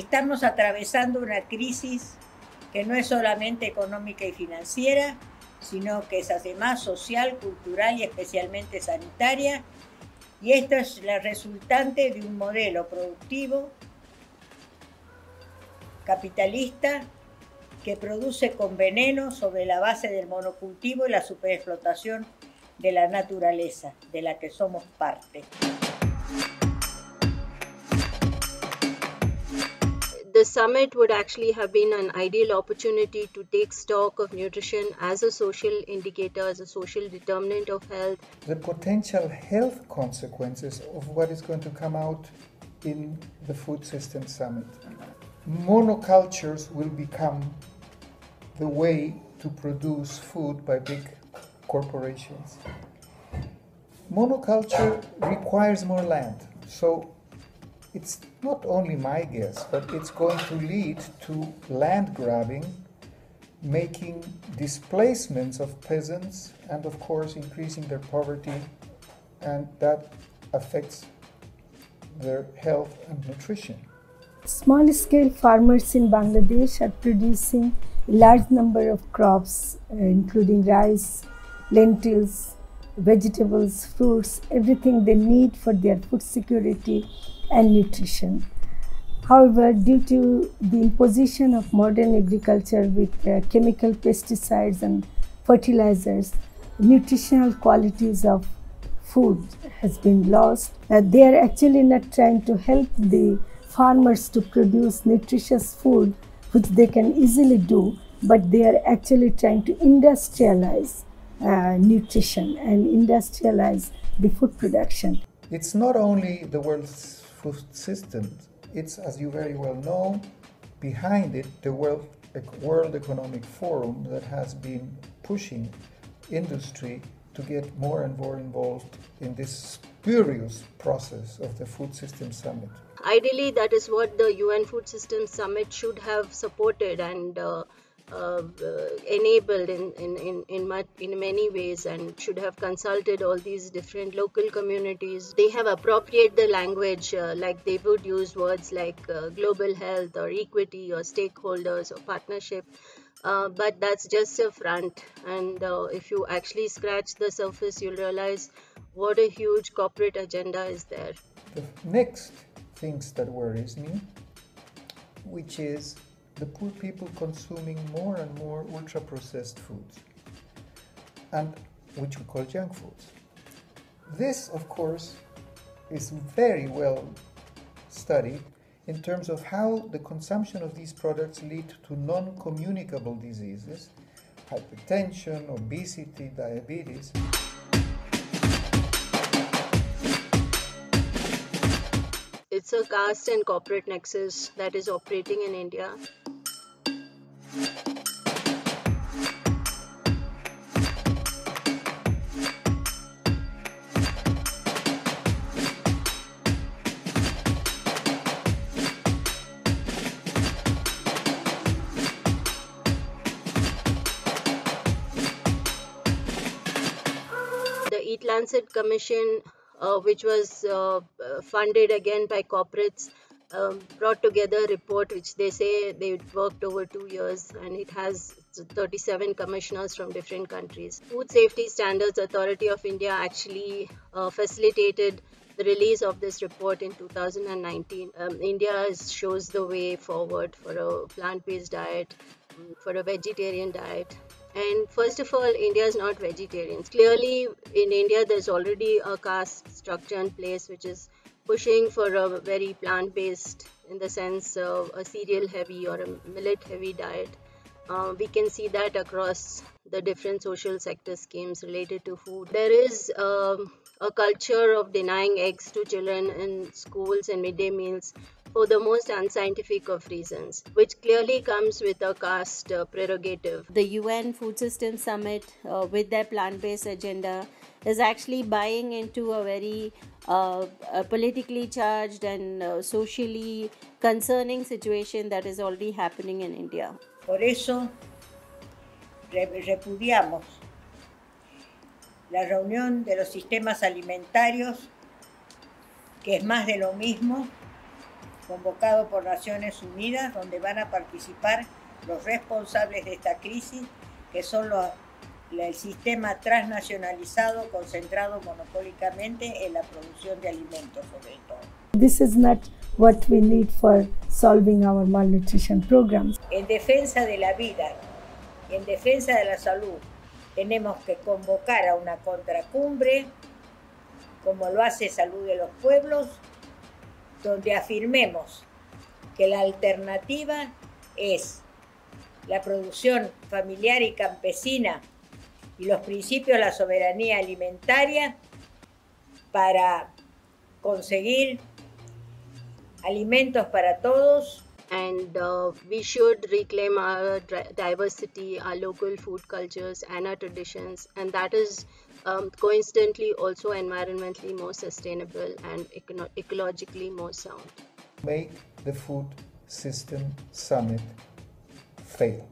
Estamos atravesando una crisis que no es solamente económica y financiera, sino que es además social, cultural y especialmente sanitaria. Y esto es la resultante de un modelo productivo capitalista que produce con veneno sobre la base del monocultivo y la superexplotación de la naturaleza, de la que somos parte. The summit would actually have been an ideal opportunity to take stock of nutrition as a social indicator, as a social determinant of health. The potential health consequences of what is going to come out in the Food System Summit. Monocultures will become the way to produce food by big corporations. Monoculture requires more land. So it's not only my guess, but it's going to lead to land grabbing, making displacements of peasants, and of course, increasing their poverty, and that affects their health and nutrition. Small scale farmers in Bangladesh are producing a large number of crops, uh, including rice, lentils, vegetables, fruits, everything they need for their food security and nutrition. However, due to the imposition of modern agriculture with uh, chemical pesticides and fertilizers, nutritional qualities of food has been lost. Uh, they are actually not trying to help the farmers to produce nutritious food, which they can easily do, but they are actually trying to industrialize uh, nutrition and industrialize the food production. It's not only the world's food system, it's, as you very well know, behind it the World, World Economic Forum that has been pushing industry to get more and more involved in this spurious process of the Food System Summit. Ideally, that is what the UN Food System Summit should have supported and uh, uh, enabled in, in, in, in, in many ways and should have consulted all these different local communities. They have appropriated the language uh, like they would use words like uh, global health or equity or stakeholders or partnership. Uh, but that's just a front and uh, if you actually scratch the surface you'll realize what a huge corporate agenda is there the next things that worries me which is the poor people consuming more and more ultra processed foods, and which we call junk foods. This, of course, is very well studied in terms of how the consumption of these products lead to non-communicable diseases, hypertension, obesity, diabetes. It's a caste and corporate nexus that is operating in India. The Eat Lancet Commission, which was uh, funded again by corporates, um, brought together a report which they say they worked over two years and it has 37 commissioners from different countries. Food Safety Standards Authority of India actually uh, facilitated the release of this report in 2019. Um, India shows the way forward for a plant-based diet, um, for a vegetarian diet. And first of all, India is not vegetarian. Clearly, in India, there's already a caste structure in place which is pushing for a very plant-based in the sense of a cereal heavy or a millet heavy diet. Uh, we can see that across the different social sector schemes related to food. There is um, a culture of denying eggs to children in schools and midday meals for the most unscientific of reasons, which clearly comes with a caste uh, prerogative. The UN Food System Summit, uh, with their plant based agenda, is actually buying into a very uh, a politically charged and uh, socially concerning situation that is already happening in India. Por eso repudiamos la reunión de los sistemas alimentarios, que es más de lo mismo, convocado por Naciones Unidas, donde van a participar los responsables de esta crisis, que son los, el sistema transnacionalizado concentrado monopólicamente en la producción de alimentos, sobre todo. This is not what we need for solving our malnutrition programs. En defensa de la vida, en defensa de la salud, tenemos que convocar a una contracumbre, como lo hace Salud de los Pueblos, donde afirmemos que la alternativa es la producción familiar y campesina y los principios de la soberanía alimentaria para conseguir alimentos para todos. and uh, we should reclaim our diversity our local food cultures and our traditions. And that is um, coincidentally also environmentally more sustainable and eco- ecologically more sound. Make the food system summit fail.